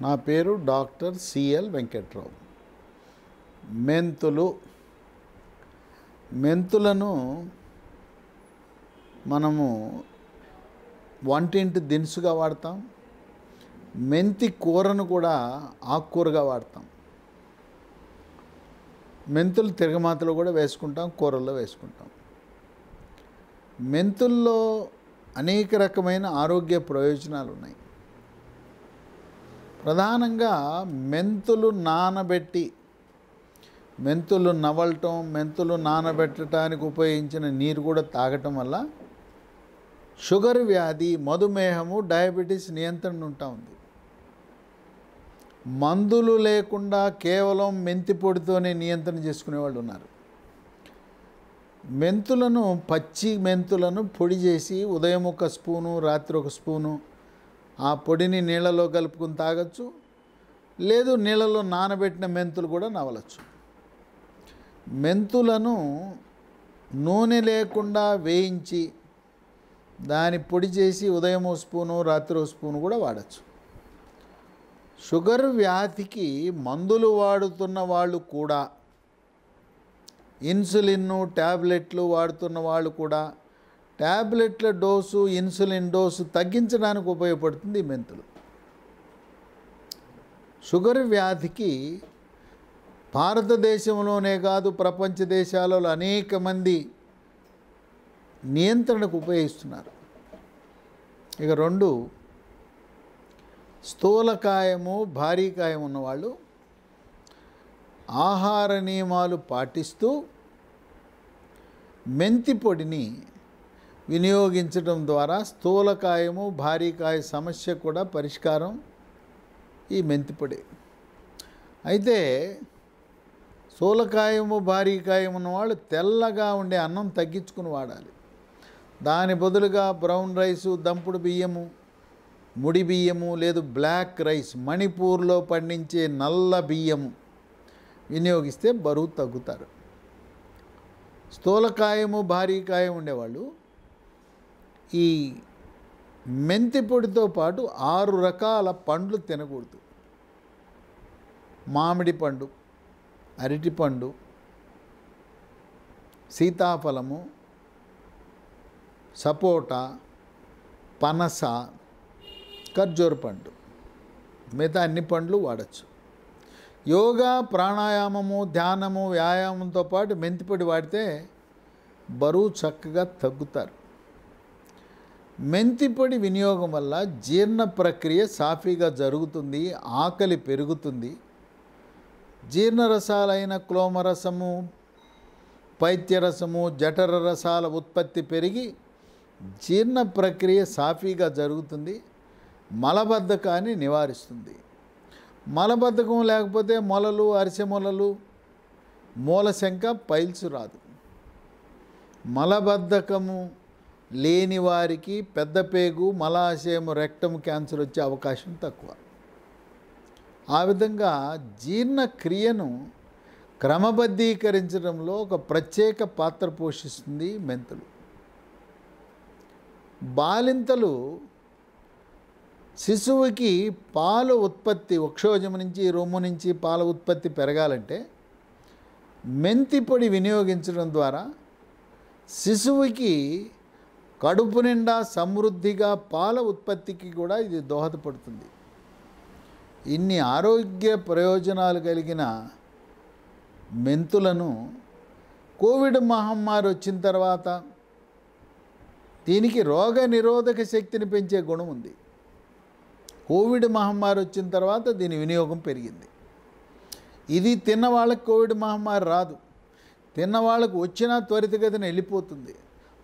నా పేరు doctor CL Venkatrao. మెంతులు మెంతులను మనము వంటింటి దినుసుగా వాడతాం. మెంతి కూరను కూడా ఆకుకూరగా వాడతాం. మెంతులు తిరగమాతలో కూడా వేసుకుంటాం కూరల్లో వేసుకుంటాం. మెంతుల్లో అనేక రకమైన ఆరోగ్య ప్రయోజనాలు ఉన్నాయి ప్రధానంగా మెంతులు నానబెట్టి మెంతులు నవలటం మెంతులు నానబెట్టడానికి ఉపయోగించిన నీరు కూడా తాగటం వల్ల షుగర్ వ్యాధి మధుమేహము డయాబెటీస్ నియంత్రణ ఉంటా ఉంది. మందులు లేకుండా కేవలం మెంతి పొడితోనే నియంత్రణ చేసుకునే వాళ్ళు ఉన్నారు. మెంతులను పచ్చి మెంతులను పొడి చేసి ఉదయం ఒక స్పూను రాత్రి ఒక స్పూను ఆ పొడిని నీళ్ళలో కలుపుకుని తాగొచ్చు. లేదు నీళ్ళలో నానబెట్టిన మెంతులు కూడా నవలచ్చు. మెంతులను నూనె లేకుండా వేయించి దాని పొడి చేసి ఉదయం ఓ స్పూను రాత్రి ఓ స్పూను కూడా వాడచ్చు. షుగర్ వ్యాధికి మందులు వాడుతున్న వాళ్ళు కూడా ఇన్సులిన్ ట్యాబ్లెట్లు వాడుతున్న వాళ్ళు కూడా ట్యాబ్లెట్ల డోసు ఇన్సులిన్ డోసు తగ్గించడానికి ఉపయోగపడుతుంది ఈ మెంతులు. షుగర్ వ్యాధికి భారతదేశంలోనే కాదు ప్రపంచ దేశాలలో అనేక మంది నియంత్రణకు ఉపయోగిస్తున్నారు. ఇక రెండు స్థూలకాయము భారీకాయం ఉన్నవాళ్ళు ఆహార నియమాలు పాటిస్తూ మెంతి పొడిని వినియోగించడం ద్వారా స్థూలకాయము భారీకాయ సమస్య కూడా పరిష్కారం ఈ మెంతిపొడి. అయితే స్థూలకాయము భారీకాయం ఉన్నవాళ్ళు తెల్లగా ఉండే అన్నం తగ్గించుకుని వాడాలి. దాని బదులుగా బ్రౌన్ రైసు దంపుడు బియ్యము ముడి బియ్యము లేదు బ్లాక్ రైస్ మణిపూర్లో పండించే నల్ల బియ్యము వినియోగిస్తే బరువు తగ్గుతారు. స్థూలకాయము భారీకాయం ఉండేవాళ్ళు ఈ మెంతిపొడితో పాటు ఆరు రకాల పండ్లు తినకూడదు. మామిడి పండు అరటిపండు సీతాఫలము సపోటా పనస ఖర్జూర పండు. మిగతా అన్ని పండ్లు వాడచ్చు. యోగా ప్రాణాయామము ధ్యానము వ్యాయామంతో పాటు మెంతిపొడి వాడితే బరువు చక్కగా తగ్గుతారు. మెంతిపొడి వినియోగం వల్ల జీర్ణ ప్రక్రియ సాఫీగా జరుగుతుంది ఆకలి పెరుగుతుంది. జీర్ణరసాలైన క్లోమరసము పైత్యరసము జఠర రసాల ఉత్పత్తి పెరిగి జీర్ణ ప్రక్రియ సాఫీగా జరుగుతుంది మలబద్ధకాన్ని నివారిస్తుంది. మలబద్ధకం లేకపోతే మొలలు అరిసె మొలలు మూలశంక పైల్స్ రాదు. మలబద్ధకము లేని వారికి పెద్ద పేగు మలాశయము రెక్టమ్ క్యాన్సర్ వచ్చే అవకాశం తక్కువ. ఆ విధంగా జీర్ణక్రియను క్రమబద్ధీకరించడంలో ఒక ప్రత్యేక పాత్ర పోషిస్తుంది మెంతులు. బాలింతలు శిశువుకి పాల ఉత్పత్తి వక్షోజం నుంచి రొమ్ము నుంచి పాల ఉత్పత్తి పెరగాలంటే మెంతి పొడి వినియోగించడం ద్వారా శిశువుకి కడుపు నిండా సమృద్ధిగా పాల ఉత్పత్తికి కూడా ఇది దోహదపడుతుంది. ఇన్ని ఆరోగ్య ప్రయోజనాలు కలిగిన మెంతులను కోవిడ్ మహమ్మారి వచ్చిన తర్వాత దీనికి రోగ నిరోధక శక్తిని పెంచే గుణం ఉంది. కోవిడ్ మహమ్మారి వచ్చిన తర్వాత దీని వినియోగం పెరిగింది. ఇది తిన్న వాళ్ళకి కోవిడ్ మహమ్మారి రాదు. తిన్న వాళ్ళకు వచ్చినా త్వరితగతిన వెళ్ళిపోతుంది.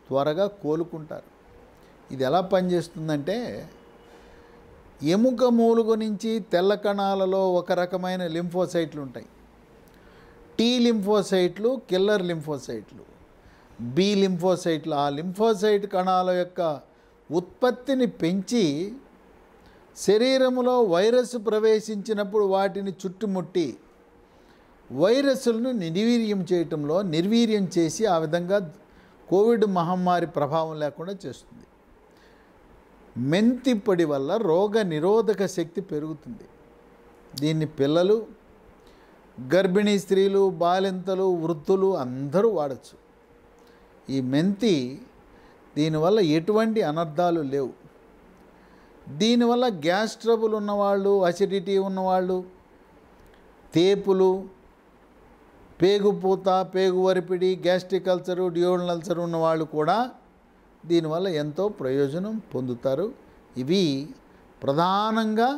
త్వరగా కోలుకుంటారు. ఇది ఎలా పనిచేస్తుందంటే ఎముక మూలుగు నుంచి తెల్ల కణాలలో ఒక రకమైన లింఫోసైట్లు ఉంటాయి. టీ లింఫోసైట్లు కిల్లర్ లింఫోసైట్లు. బి లింఫోసైట్లు ఆ లింఫోసైట్ కణాల యొక్క ఉత్పత్తిని పెంచి శరీరంలో వైరస్ ప్రవేశించినప్పుడు వాటిని చుట్టుముట్టి వైరస్లను నిర్వీర్యం చేయటంలో నిర్వీర్యం చేసి ఆ విధంగా కోవిడ్ మహమ్మారి ప్రభావం లేకుండా చేస్తుంది. మెంతి పొడి వల్ల రోగ నిరోధక శక్తి పెరుగుతుంది. దీన్ని పిల్లలు గర్భిణీ స్త్రీలు బాలింతలు వృద్ధులు అందరూ వాడచ్చు. ఈ మెంతి దీనివల్ల ఎటువంటి అనర్థాలు లేవు. దీనివల్ల గ్యాస్ ట్రబుల్ ఉన్నవాళ్ళు అసిడిటీ ఉన్నవాళ్ళు తేపులు పేగుపూత పేగు వరిపిడి గ్యాస్ట్రిక్ అల్సరు డియోడల్ అల్సర్ ఉన్నవాళ్ళు కూడా దీనివల్ల ఎంతో ప్రయోజనం పొందుతారు. ఇవి ప్రధానంగా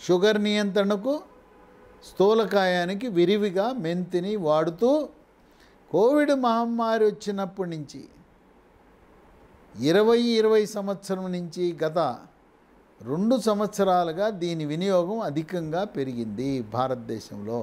షుగర్ నియంత్రణకు స్థూలకాయానికి విరివిగా మెంతిని వాడుతూ కోవిడ్ మహమ్మారి వచ్చినప్పటి నుంచి ఇరవై ఇరవై సంవత్సరం నుంచి గత రెండు సంవత్సరాలుగా దీని వినియోగం అధికంగా పెరిగింది భారతదేశంలో.